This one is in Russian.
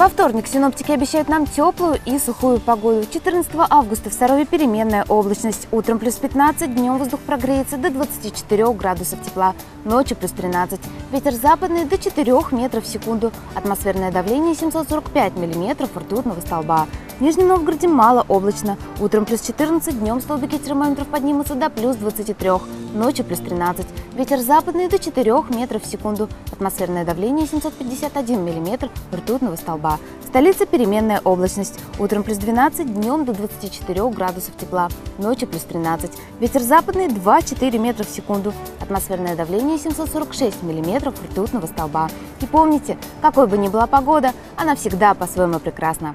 Во вторник синоптики обещают нам теплую и сухую погоду. 14 августа в Сарове переменная облачность. Утром плюс 15, днем воздух прогреется до 24 градусов тепла, ночью плюс 13. Ветер западный до 4 метров в секунду. Атмосферное давление 745 миллиметров ртутного столба. В Нижнем Новгороде мало облачно. Утром плюс 14, днем столбики термометров поднимутся до плюс 23, ночью плюс 13. Ветер западный до 4 метров в секунду. Атмосферное давление 751 миллиметр ртутного столба. Столица переменная облачность. Утром плюс 12, днем до 24 градусов тепла. Ночью плюс 13. Ветер западный 2-4 метра в секунду. Атмосферное давление 746 миллиметров ртутного столба. И помните, какой бы ни была погода, она всегда по-своему прекрасна.